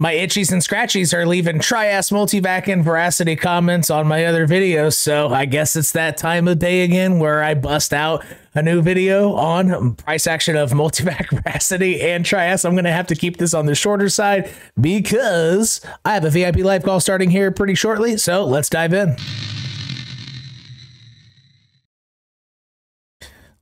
my itchies and scratchies are leaving Trias Multivac and Verasity comments on my other videos. So I guess it's that time of day again where I bust out a new video on price action of Multivac, Verasity, and Trias. I'm going to have to keep this on the shorter side because I have a VIP live call starting here pretty shortly. So let's dive in.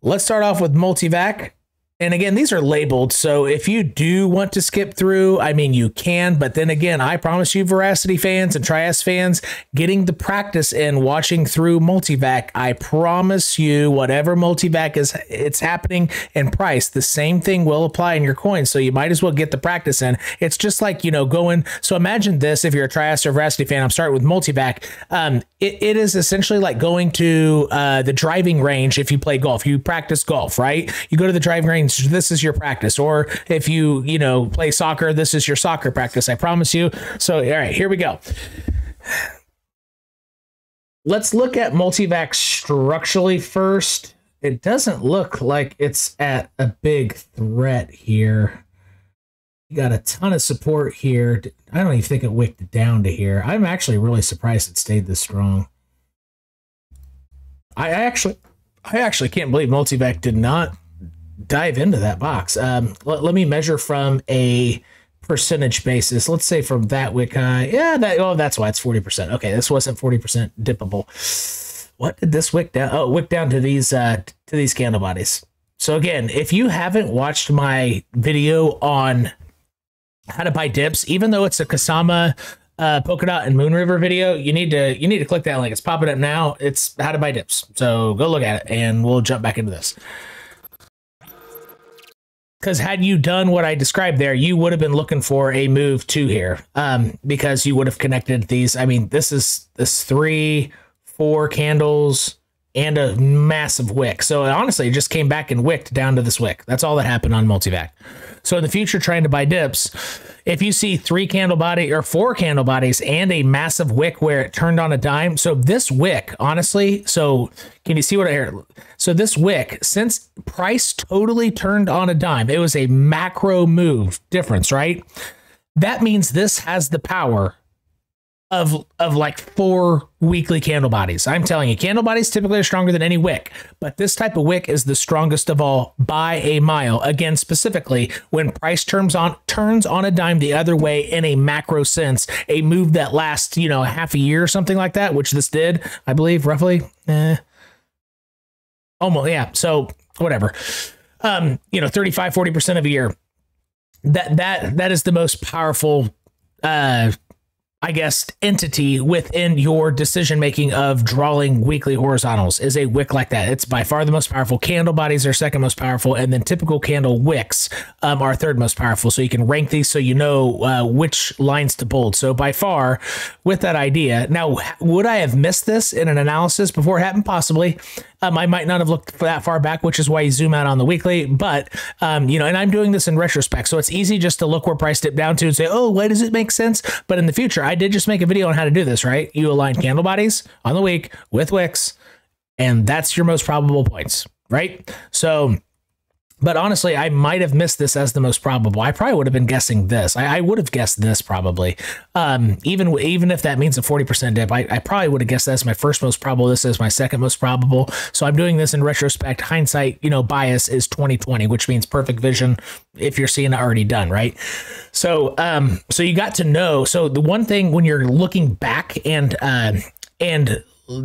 Let's start off with Multivac. And again, these are labeled. So if you do want to skip through, I mean, you can. But then again, I promise you, Verasity fans and Trias fans, getting the practice in watching through Multivac, I promise you, whatever Multivac is, it's happening in price. The same thing will apply in your coins. So you might as well get the practice in. It's just like, you know, going. So imagine this if you're a Trias or Verasity fan, I'm starting with Multivac. Um, it, it is essentially like going to uh, the driving range if you play golf. You practice golf, right? You go to the driving range this is your practice. Or if you, you know, play soccer, this is your soccer practice. I promise you. So, all right, here we go. Let's look at Multivac structurally first. It doesn't look like it's at a big threat here. You got a ton of support here. I don't even think it wicked down to here. I'm actually really surprised it stayed this strong. I actually, I actually can't believe Multivac did not dive into that box. Um, let, let me measure from a percentage basis. Let's say from that wick high. Yeah, that oh, that's why it's 40%. Okay, this wasn't 40% dippable. What did this wick down? Oh, wick down to these uh to these candle bodies. So again, if you haven't watched my video on how to buy dips, even though it's a Kusama uh, Polkadot and Moonriver video you need to you need to click that link it's popping up now it's how to buy dips so go look at it and we'll jump back into this because had you done what I described there, you would have been looking for a move to here, um, because you would have connected these. I mean, this is this three, four candles and a massive wick. So honestly, it just came back and wicked down to this wick. That's all that happened on Multivac. So in the future, trying to buy dips, if you see three candle body or four candle bodies and a massive wick where it turned on a dime. So this wick, honestly, so can you see what I hear? So this wick, since price totally turned on a dime, it was a macro move difference, right? That means this has the power of of like four weekly candle bodies. I'm telling you, candle bodies typically are stronger than any wick, but this type of wick is the strongest of all by a mile. Again, specifically when price turns on turns on a dime the other way in a macro sense, a move that lasts you know half a year or something like that, which this did, I believe, roughly. Eh, almost yeah. So whatever. Um, you know, 35, 40 percent of a year. That that that is the most powerful uh I guess, entity within your decision making of drawing weekly horizontals is a wick like that. It's by far the most powerful. Candle bodies are second most powerful, and then typical candle wicks um, are third most powerful. So you can rank these so you know uh, which lines to bold. So by far, with that idea, now would I have missed this in an analysis before it happened? Possibly. Um, I might not have looked that far back, which is why you zoom out on the weekly. But um, you know, and I'm doing this in retrospect, so it's easy just to look where price dipped down to and say, "Oh, why does it make sense?" But in the future, I did just make a video on how to do this. Right? You align candle bodies on the week with wicks, and that's your most probable points. Right? So but honestly, I might have missed this as the most probable. I probably would have been guessing this. I, I would have guessed this probably. Um, even even if that means a 40% dip, I, I probably would have guessed that's my first most probable. This is my second most probable. So I'm doing this in retrospect. Hindsight, you know, bias is 2020, which means perfect vision if you're seeing it already done, right? So um, so you got to know. So the one thing when you're looking back and uh, and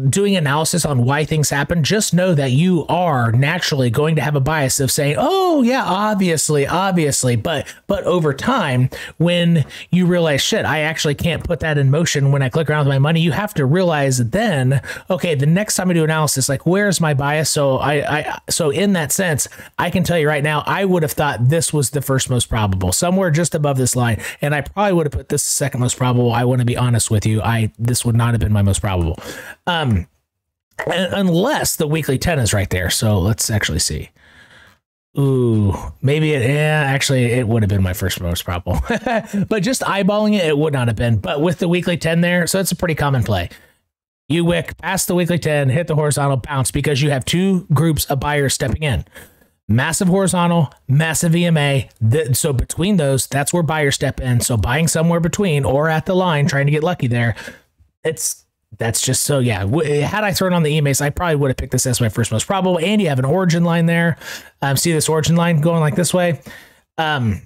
doing analysis on why things happen, just know that you are naturally going to have a bias of saying, "Oh, yeah, obviously, obviously." But but over time, when you realize, "Shit, I actually can't put that in motion when I click around with my money," you have to realize then, okay, the next time I do analysis, like where's my bias? So I, I so in that sense, I can tell you right now, I would have thought this was the first most probable, somewhere just above this line, and I probably would have put this second most probable. I want to be honest with you, I this would not have been my most probable. Um, unless the weekly 10 is right there. So let's actually see. Ooh, maybe it, yeah, actually, it would have been my first most probable. but just eyeballing it, it would not have been. But with the weekly 10 there, so it's a pretty common play. You wick past the weekly 10, hit the horizontal bounce because you have two groups of buyers stepping in. massive horizontal, massive EMA. so between those, that's where buyers step in. So buying somewhere between or at the line, trying to get lucky there, it's that's just so yeah. Had I thrown on the EMAs, I probably would have picked this as my first most probable. And you have an origin line there. Um, see this origin line going like this way. Um,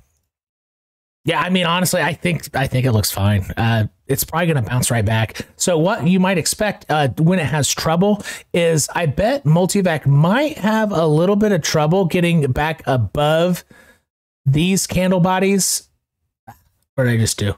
yeah, I mean, honestly, I think I think it looks fine. Uh, it's probably going to bounce right back. So what you might expect uh, when it has trouble is, I bet Multivac might have a little bit of trouble getting back above these candle bodies. What did I just do?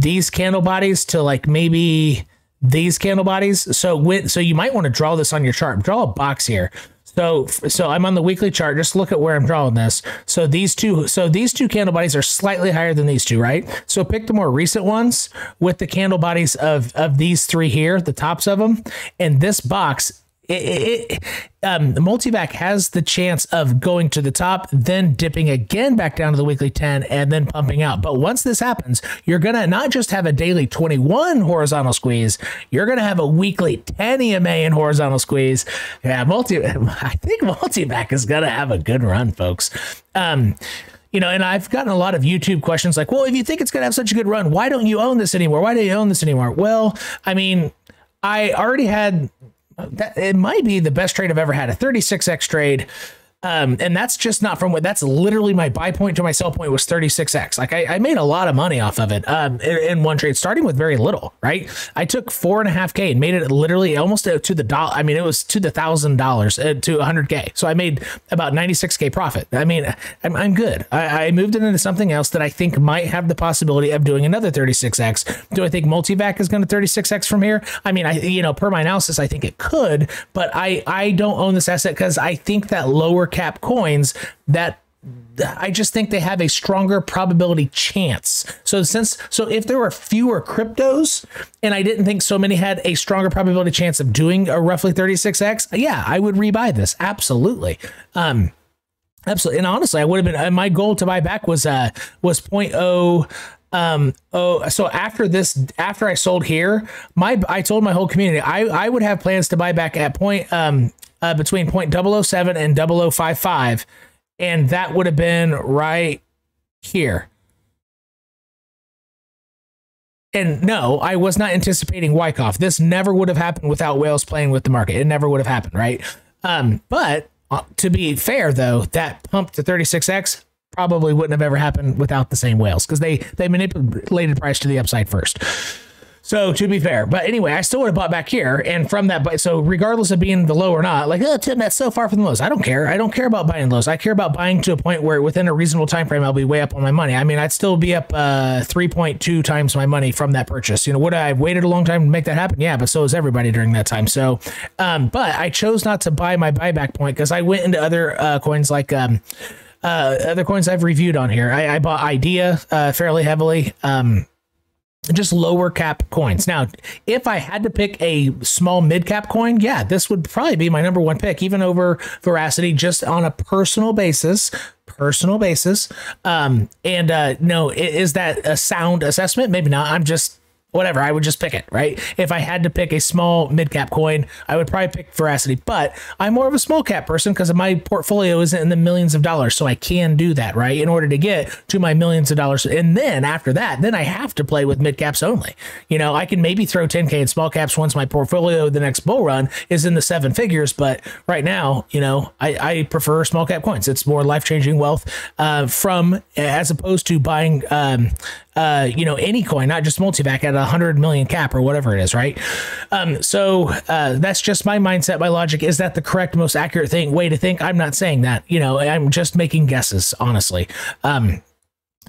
These candle bodies to like maybe these candle bodies. So when, so you might want to draw this on your chart. Draw a box here. So, so I'm on the weekly chart. Just look at where I'm drawing this. So these two, so these two candle bodies are slightly higher than these two, right? So pick the more recent ones with the candle bodies of of these three here, the tops of them, and this box it, it, um, multivac has the chance of going to the top, then dipping again back down to the weekly 10 and then pumping out. But once this happens, you're going to not just have a daily 21 horizontal squeeze, you're going to have a weekly 10 EMA and horizontal squeeze. Yeah, multi, I think multivac is going to have a good run, folks. Um, you know, and I've gotten a lot of YouTube questions like, well, if you think it's going to have such a good run, why don't you own this anymore? Why do you own this anymore? Well, I mean, I already had that it might be the best trade I've ever had. A 36x trade um, and that's just not from what that's literally my buy point to my sell point was 36x. Like I, I made a lot of money off of it um, in, in, one trade, starting with very little, right? I took four and a half K and made it literally almost to the dollar. I mean, it was to the thousand dollars uh, to 100K. So I made about 96K profit. I mean, I'm, I'm good. I, I moved it into something else that I think might have the possibility of doing another 36x. Do I think Multivac is going to 36x from here? I mean, I, you know, per my analysis, I think it could, but I, I don't own this asset because I think that lower cap coins that I just think they have a stronger probability chance. So since so if there were fewer cryptos and I didn't think so many had a stronger probability chance of doing a roughly 36x, yeah, I would rebuy this. Absolutely. Um absolutely. And honestly, I would have been uh, my goal to buy back was uh was 0.0 um oh so after this after i sold here my i told my whole community i i would have plans to buy back at point um uh, between point 007 and 0055 and that would have been right here and no, I was not anticipating Wyckoff. This never would have happened without whales playing with the market. It never would have happened, right? Um, but uh, to be fair, though, that pump to 36x probably wouldn't have ever happened without the same whales because they they manipulated price to the upside first. So to be fair, but anyway, I still would have bought back here, and from that, so regardless of being the low or not, like oh Tim, that's so far from the lows. I don't care. I don't care about buying lows. I care about buying to a point where within a reasonable time frame, I'll be way up on my money. I mean, I'd still be up uh, 3.2 times my money from that purchase. You know, would I have waited a long time to make that happen? Yeah, but so is everybody during that time. So, um, but I chose not to buy my buyback point because I went into other uh, coins like. Um, uh, other coins I've reviewed on here. I, I bought Idea uh, fairly heavily. Um, just lower cap coins. Now, if I had to pick a small mid cap coin, yeah, this would probably be my number one pick, even over Verasity, just on a personal basis. Personal basis. Um, and uh, no, is that a sound assessment? Maybe not. I'm just whatever, I would just pick it, right? If I had to pick a small mid cap coin, I would probably pick Verasity, but I'm more of a small cap person because my portfolio isn't in the millions of dollars. So I can do that, right? In order to get to my millions of dollars. And then after that, then I have to play with mid caps only. You know, I can maybe throw 10K in small caps once my portfolio, the next bull run is in the seven figures. But right now, you know, I, I prefer small cap coins. It's more life changing wealth uh, from as opposed to buying um, uh, you know, any coin, not just multivac at a hundred million cap or whatever it is, right? Um, so uh, that's just my mindset. My logic is that the correct, most accurate thing way to think. I'm not saying that. You know, I'm just making guesses, honestly. Um,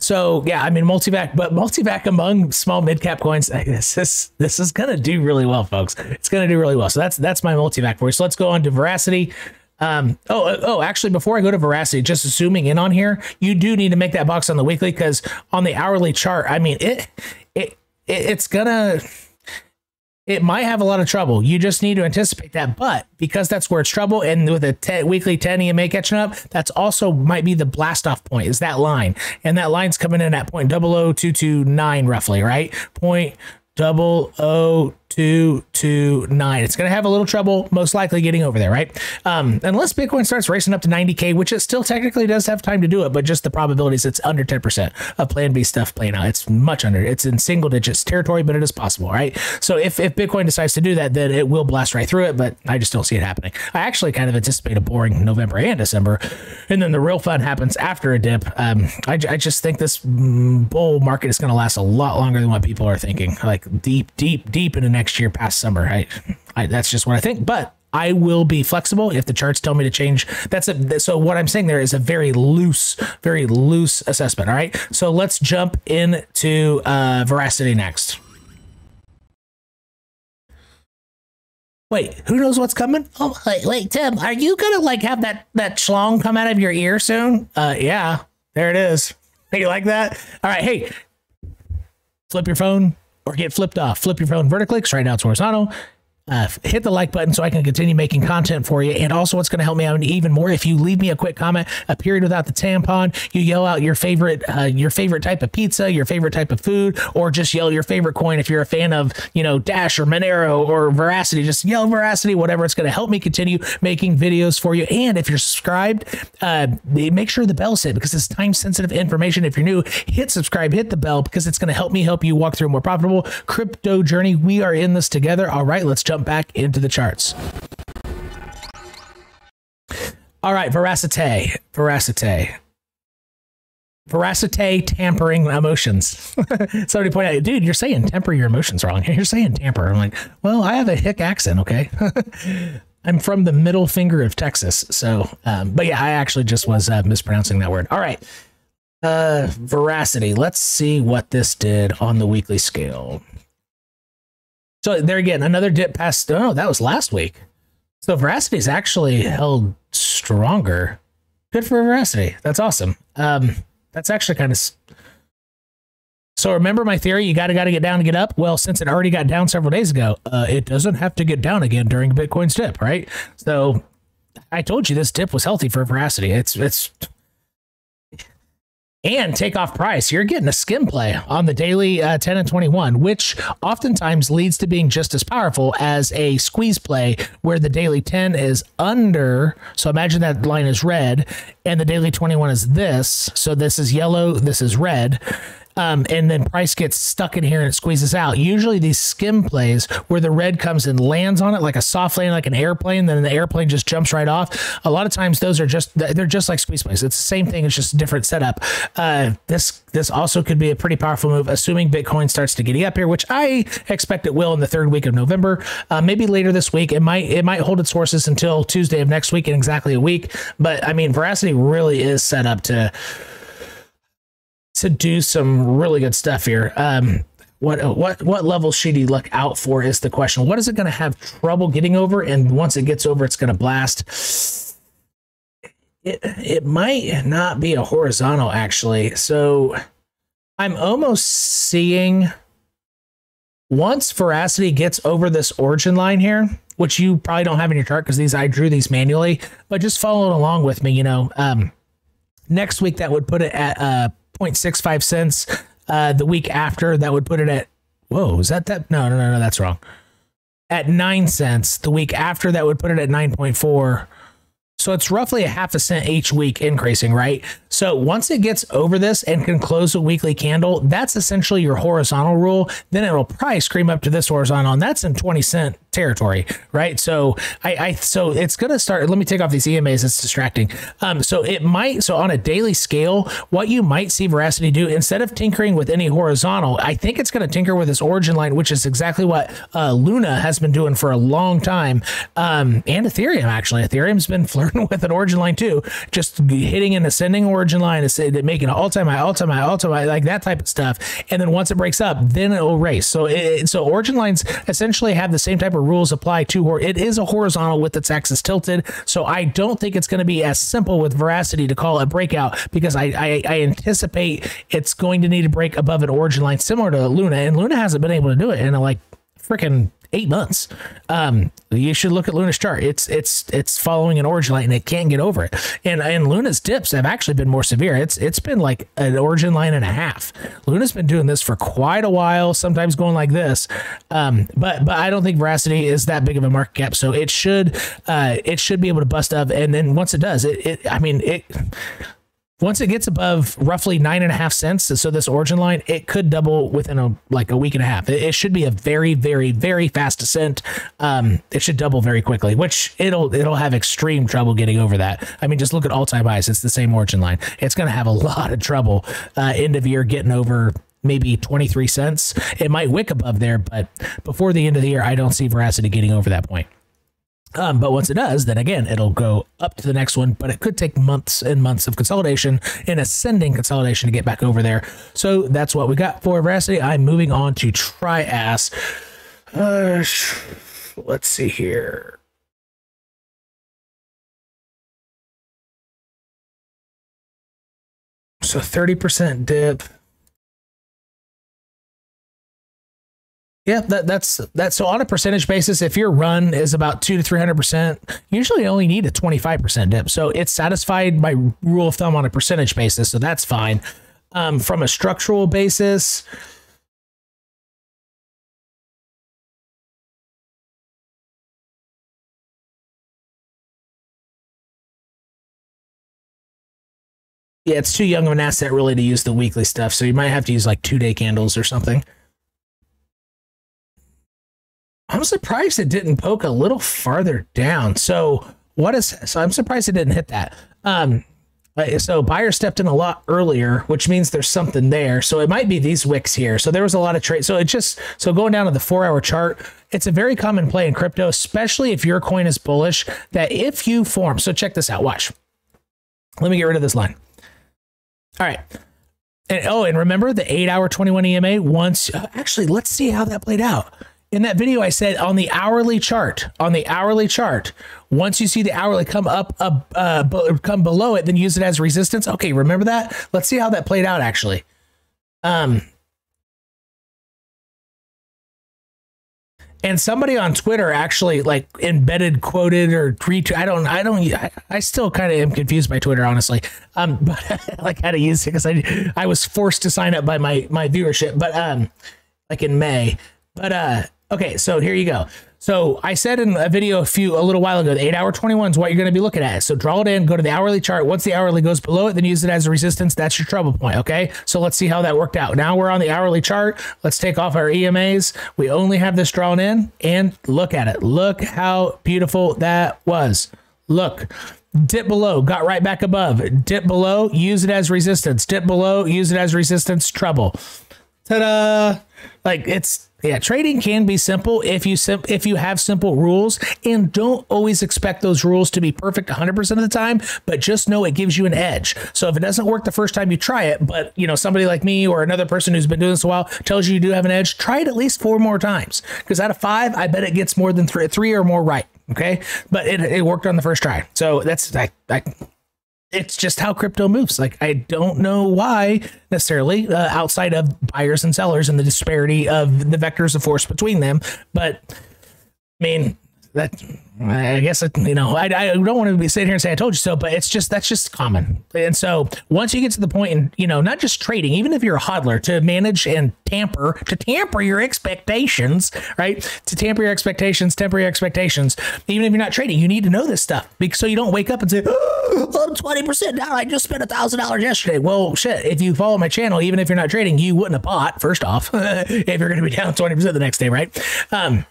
so yeah, I mean multivac, but multivac among small mid cap coins, this is this is gonna do really well, folks. It's gonna do really well. So that's that's my multivac for you. So let's go on to Verasity. Um, oh, oh, oh, actually, before I go to Verasity, just zooming in on here, you do need to make that box on the weekly because on the hourly chart, I mean, it, it, it, it's gonna, it might have a lot of trouble. You just need to anticipate that. But because that's where it's trouble, and with a 10, weekly 10 EMA catching up, that's also might be the blast off point, is that line. And that line's coming in at point 00229 roughly, right? Point double o 229. It's going to have a little trouble, most likely, getting over there, right? Um, unless Bitcoin starts racing up to 90K, which it still technically does have time to do it, but just the probabilities, it's under 10% of Plan B stuff playing out. It's much under. It's in single digits territory, but it is possible, right? So if, if Bitcoin decides to do that, then it will blast right through it, but I just don't see it happening. I actually kind of anticipate a boring November and December, and then the real fun happens after a dip. Um, I, I just think this bull market is going to last a lot longer than what people are thinking, like deep, deep, deep into next year past summer. I, I that's just what I think, but I will be flexible if the charts tell me to change. That's a so what I'm saying there is a very loose, very loose assessment. All right. So let's jump into uh, verasity next. Wait, who knows what's coming? Oh, wait, wait, Tim, are you gonna like have that that schlong come out of your ear soon? Uh, yeah, there it is. You like that? All right, hey, flip your phone or get flipped off. Flip your phone vertically, right now it's horizontal uh, hit the like button so I can continue making content for you. And also, what's going to help me out even more if you leave me a quick comment, a period without the tampon, you yell out your favorite uh, your favorite type of pizza, your favorite type of food, or just yell your favorite coin if you're a fan of you know Dash or Monero or Verasity. Just yell Verasity, whatever. It's going to help me continue making videos for you. And if you're subscribed, uh, make sure the bell's hit because it's time sensitive information. If you're new, hit subscribe, hit the bell because it's going to help me help you walk through a more profitable crypto journey. We are in this together. All right, let's jump back into the charts. All right, verasity, verasity. Verasity tampering emotions. Somebody pointed out, dude, you're saying temper your emotions wrong. You're saying tamper. I'm like, well, I have a hick accent, okay? I'm from the middle finger of Texas. So, um, but yeah, I actually just was uh, mispronouncing that word. All right. Uh, verasity. Let's see what this did on the weekly scale. So there again, another dip past. Oh, that was last week. So Verasity is actually held stronger. Good for Verasity. That's awesome. Um, that's actually kind of. So remember my theory: you got to got to get down to get up. Well, since it already got down several days ago, uh, it doesn't have to get down again during Bitcoin's dip, right? So I told you this dip was healthy for Verasity. It's it's and take off price, you're getting a skim play on the daily uh, 10 and 21, which oftentimes leads to being just as powerful as a squeeze play where the daily 10 is under. So imagine that line is red and the daily 21 is this. So this is yellow, this is red um, and then price gets stuck in here and it squeezes out. Usually these skim plays where the red comes and lands on it like a soft landing, like an airplane, then the airplane just jumps right off. A lot of times those are just they're just like squeeze plays. It's the same thing. It's just a different setup. Uh, this this also could be a pretty powerful move, assuming Bitcoin starts to get up here, which I expect it will in the third week of November. Uh, maybe later this week. It might it might hold its horses until Tuesday of next week in exactly a week. But I mean, Verasity really is set up to to do some really good stuff here. Um, what what what level should he look out for is the question. What is it going to have trouble getting over, and once it gets over, it's going to blast. It it might not be a horizontal actually. So I'm almost seeing once verasity gets over this origin line here, which you probably don't have in your chart because these I drew these manually, but just follow along with me. You know, um, next week that would put it at uh 0.65 cents. Uh, the week after, that would put it at, whoa, is that that? No, no, no, no, that's wrong. At 9 cents. The week after, that would put it at 9.4. So it's roughly a half a cent each week increasing, right? So once it gets over this and can close a weekly candle, that's essentially your horizontal rule. Then it'll probably scream up to this horizontal, and that's in 20 cent territory, right? So I, I so it's gonna start. Let me take off these EMAs. It's distracting. Um, so it might. So on a daily scale, what you might see Verasity do instead of tinkering with any horizontal, I think it's gonna tinker with this origin line, which is exactly what uh, Luna has been doing for a long time, um, and Ethereum actually. Ethereum's been flirting with an origin line too, just hitting an ascending origin line, making all-time high, all-time high, all-time high, like that type of stuff. And then once it breaks up, then it will race. So it, so origin lines essentially have the same type of rules apply to it is a horizontal with its axis tilted. So I don't think it's going to be as simple with verasity to call a breakout because I, I, I anticipate it's going to need to break above an origin line similar to Luna, and Luna hasn't been able to do it in a, like freaking eight months. Um, you should look at Luna's chart. It's it's it's following an origin line and it can't get over it. And and Luna's dips have actually been more severe. It's it's been like an origin line and a half. Luna's been doing this for quite a while, sometimes going like this. Um, but but I don't think Verasity is that big of a market cap, so it should uh, it should be able to bust up. And then once it does, it, it I mean it once it gets above roughly nine and a half cents, so this origin line, it could double within a like a week and a half. It, it should be a very, very, very fast ascent. Um, it should double very quickly, which it'll it'll have extreme trouble getting over that. I mean, just look at all time highs. It's the same origin line. It's going to have a lot of trouble uh, end of year getting over maybe 23 cents. It might wick above there, but before the end of the year, I don't see Verasity getting over that point. Um, but once it does, then again, it'll go up to the next one, but it could take months and months of consolidation and ascending consolidation to get back over there. So that's what we got for Verasity. I'm moving on to Trias. Uh, let's see here. So 30% dip. Yeah, that, that's that's so on a percentage basis. If your run is about two to three hundred percent, usually only need a twenty five percent dip. So it's satisfied by rule of thumb on a percentage basis. So that's fine. Um, from a structural basis, yeah, it's too young of an asset really to use the weekly stuff. So you might have to use like two day candles or something. I'm surprised it didn't poke a little farther down. So what is so I'm surprised it didn't hit that. Um so buyer stepped in a lot earlier, which means there's something there. So it might be these wicks here. So there was a lot of trade. So it just so going down to the four hour chart, it's a very common play in crypto, especially if your coin is bullish. That if you form, so check this out. Watch. Let me get rid of this line. All right. And, oh, and remember the eight hour 21 EMA once. Uh, actually, let's see how that played out in that video, I said on the hourly chart, on the hourly chart, once you see the hourly come up, up uh, come below it, then use it as resistance. Okay, remember that? Let's see how that played out actually. Um, and somebody on Twitter actually like embedded, quoted, or retweet. I don't, I don't, I, I still kind of am confused by Twitter, honestly. Um, but like how to use it because I, I was forced to sign up by my my viewership, but um, like in May. But uh, Okay, so here you go. So I said in a video a few a little while ago, the eight hour 21 is what you're going to be looking at. So draw it in, go to the hourly chart. Once the hourly goes below it, then use it as a resistance. That's your trouble point. Okay. So let's see how that worked out. Now we're on the hourly chart. Let's take off our EMAs. We only have this drawn in and look at it. Look how beautiful that was. Look, dip below, got right back above. Dip below, use it as resistance. Dip below, use it as resistance. Trouble. Ta-da! Like it's yeah, trading can be simple if you sim- if you have simple rules and don't always expect those rules to be perfect 100% of the time, but just know it gives you an edge. So if it doesn't work the first time you try it, but you know somebody like me or another person who's been doing this a while tells you you do have an edge, try it at least four more times because out of 5, I bet it gets more than 3 3 or more right, okay? But it, it worked on the first try. So that's I, I it's just how crypto moves. Like I don't know why necessarily uh, outside of buyers and sellers and the disparity of the vectors of force between them, but I mean that I guess you know I, I don't want to be sitting here and say I told you so, but it's just that's just common. And so once you get to the point, and you know, not just trading, even if you're a hodler, to manage and tamper to tamper your expectations, right? To tamper your expectations, temper your expectations. Even if you're not trading, you need to know this stuff because so you don't wake up and say, oh, "I'm twenty percent down. I just spent a thousand dollars yesterday." Well, shit. If you follow my channel, even if you're not trading, you wouldn't have bought. First off, if you're going to be down twenty percent the next day, right? Um,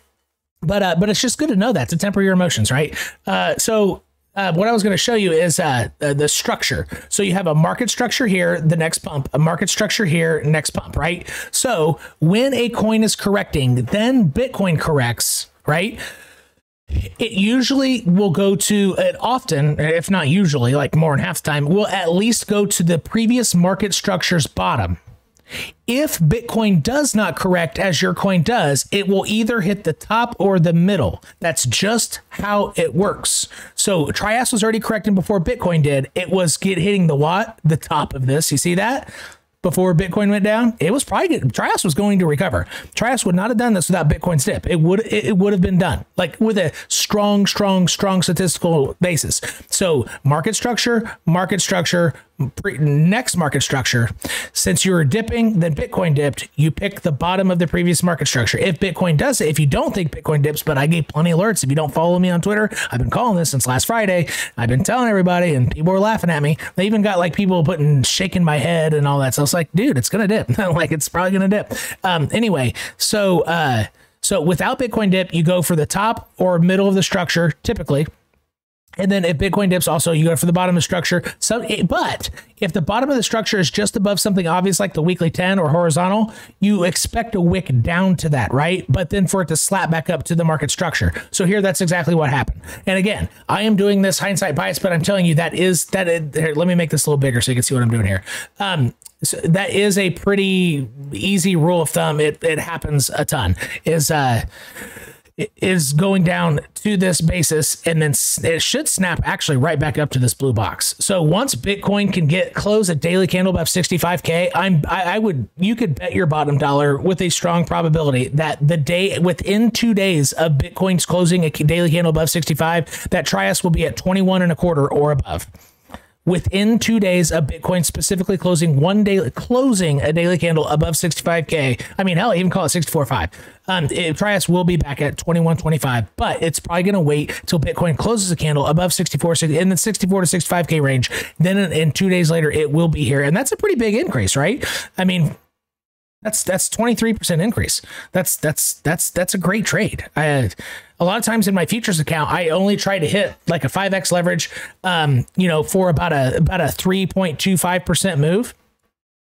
but uh, but it's just good to know that to temper your emotions, right? Uh, so uh, what I was going to show you is uh, the structure. So you have a market structure here, the next pump, a market structure here, next pump, right? So when a coin is correcting, then Bitcoin corrects, right? It usually will go to, it often, if not usually, like more than half the time, will at least go to the previous market structure's bottom, if Bitcoin does not correct as your coin does, it will either hit the top or the middle. That's just how it works. So Trias was already correcting before Bitcoin did. It was get hitting the what? The top of this. You see that? Before Bitcoin went down, it was probably. Trias was going to recover. Trias would not have done this without Bitcoin's dip. It would it, would have been done like with a strong, strong, strong statistical basis. So market structure, market structure, next market structure. Since you were dipping, then Bitcoin dipped. You pick the bottom of the previous market structure. If Bitcoin does it, if you don't think Bitcoin dips, but I gave plenty alerts. If you don't follow me on Twitter, I've been calling this since last Friday. I've been telling everybody, and people were laughing at me. They even got like people putting shaking my head and all that. I was like, dude, it's gonna dip. like it's probably gonna dip. Um, anyway, so uh, so without Bitcoin dip, you go for the top or middle of the structure typically and then if Bitcoin dips, also you go for the bottom of the structure. So, but if the bottom of the structure is just above something obvious like the weekly 10 or horizontal, you expect a wick down to that, right? But then for it to slap back up to the market structure. So here, that's exactly what happened. And again, I am doing this hindsight bias, but I'm telling you that is that. Is, here, let me make this a little bigger so you can see what I'm doing here. Um, so that is a pretty easy rule of thumb. It it happens a ton. Is uh is going down to this basis and then it should snap actually right back up to this blue box. So once Bitcoin can get close a daily candle above 65k, I'm I, I, would you could bet your bottom dollar with a strong probability that the day within two days of Bitcoin's closing a daily candle above 65, that Trias will be at 21 and a quarter or above within two days of Bitcoin specifically closing one day closing a daily candle above 65k. I mean, hell, even call it 64.5. Um, Trias will be back at 21.25, but it's probably going to wait till Bitcoin closes a candle above 64 in the 64 to 65k range. Then, in, in two days later, it will be here, and that's a pretty big increase, right? I mean, that's that's 23% increase. That's that's that's that's a great trade. I, a lot of times in my futures account, I only try to hit like a 5x leverage um, you know, for about a about a 3.25% move,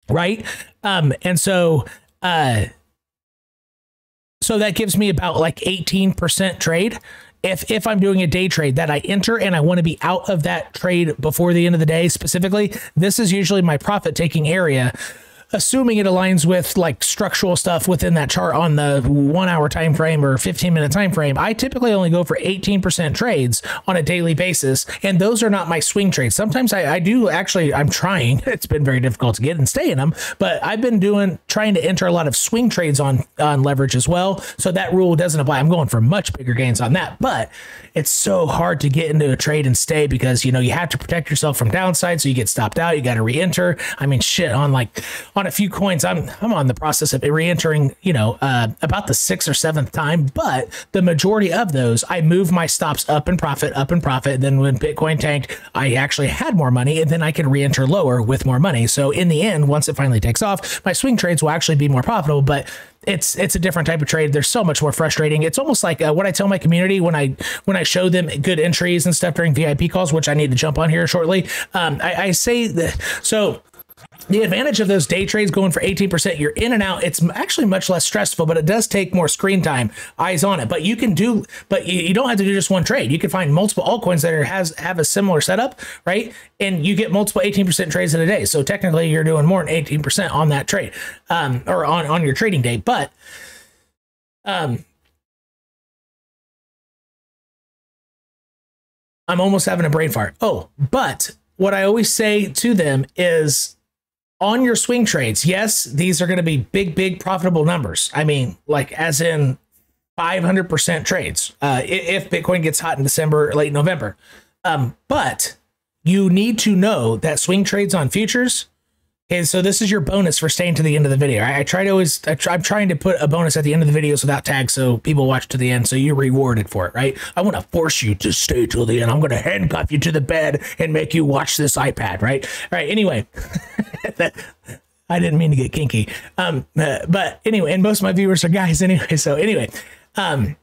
right? Um and so uh so that gives me about like 18% trade if if I'm doing a day trade that I enter and I want to be out of that trade before the end of the day specifically, this is usually my profit taking area assuming it aligns with like structural stuff within that chart on the one hour time frame or 15 minute time frame i typically only go for 18% trades on a daily basis and those are not my swing trades. Sometimes i, I do actually i'm trying. It's been very difficult to get and stay in them but i've been doing trying to enter a lot of swing trades on on leverage as well so that rule doesn't apply. I'm going for much bigger gains on that but it's so hard to get into a trade and stay because you know you have to protect yourself from downside so you get stopped out you got to re-enter. I mean shit on like on a few coins i'm i'm on the process of re-entering you know uh, about the sixth or seventh time but the majority of those i move my stops up in profit up in profit then when bitcoin tanked i actually had more money and then i can re-enter lower with more money so in the end once it finally takes off my swing trades will actually be more profitable but it's it's a different type of trade. They're so much more frustrating. It's almost like uh, what I tell my community when I when I show them good entries and stuff during VIP calls, which I need to jump on here shortly. Um, I, I say that so the advantage of those day trades going for 18%, you're in and out. It's actually much less stressful, but it does take more screen time, eyes on it. But you can do, but you, don't have to do just one trade. You can find multiple altcoins that are, has have a similar setup, right? And you get multiple 18% trades in a day. So technically, you're doing more than 18% on that trade, um, or on on your trading day. But, um, I'm almost having a brain fart. Oh, but what I always say to them is on your swing trades, yes, these are going to be big, big profitable numbers. I mean, like as in 500% trades uh, if Bitcoin gets hot in December, late November. Um, but you need to know that swing trades on futures Okay, so this is your bonus for staying to the end of the video. I, I try to always, I am trying to put a bonus at the end of the videos without tags so people watch to the end, so you're rewarded for it, right? I want to force you to stay till the end. I'm going to handcuff you to the bed and make you watch this iPad, right? All right, anyway. I didn't mean to get kinky. Um, uh, but anyway, and most of my viewers are guys anyway. So anyway, um,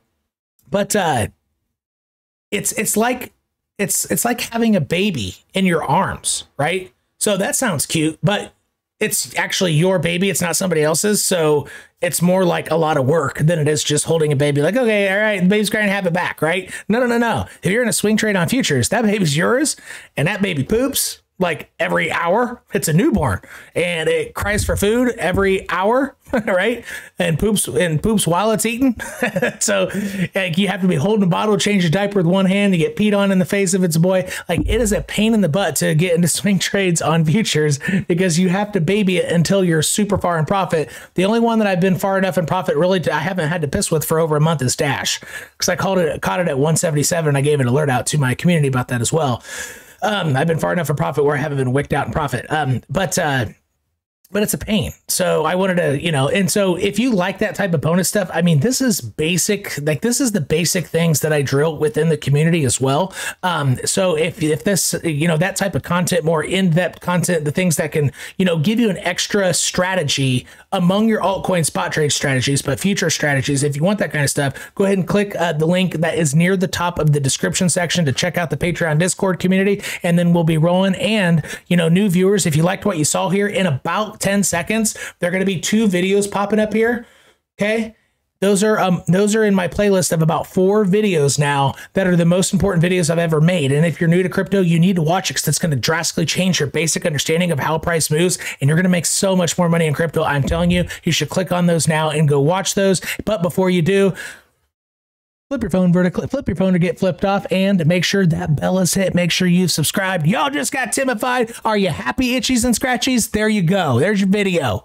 but uh, it's it's like it's it's like having a baby in your arms, right? So that sounds cute, but it's actually your baby. It's not somebody else's. So it's more like a lot of work than it is just holding a baby like, okay, all right, the baby's going to have it back, right? No, no, no, no. If you're in a swing trade on futures, that baby's yours and that baby poops, like every hour. It's a newborn and it cries for food every hour, right? And poops and poops while it's eating. so like, you have to be holding a bottle, change your diaper with one hand to get peed on in the face if it's a boy. Like it is a pain in the butt to get into swing trades on futures because you have to baby it until you're super far in profit. The only one that I've been far enough in profit really to, I haven't had to piss with for over a month is Dash because I called it caught it at 177. and I gave an alert out to my community about that as well. Um, I've been far enough in profit where I haven't been wicked out in profit. Um, but uh, but it's a pain. So I wanted to, you know, and so if you like that type of bonus stuff, I mean, this is basic, like this is the basic things that I drill within the community as well. Um, so if if this, you know, that type of content, more in-depth content, the things that can, you know, give you an extra strategy among your altcoin spot trade strategies, but future strategies, if you want that kind of stuff, go ahead and click uh, the link that is near the top of the description section to check out the Patreon Discord community, and then we'll be rolling. And you know, new viewers, if you liked what you saw here in about 10 seconds, there are going to be two videos popping up here. Okay. Those are um those are in my playlist of about four videos now that are the most important videos I've ever made. And if you're new to crypto, you need to watch it because it's going to drastically change your basic understanding of how price moves, and you're going to make so much more money in crypto. I'm telling you, you should click on those now and go watch those. But before you do, flip your phone vertically, flip your phone to get flipped off, and make sure that bell is hit. Make sure you've subscribed. Y'all just got timified. Are you happy, itchies and scratchies? There you go. There's your video.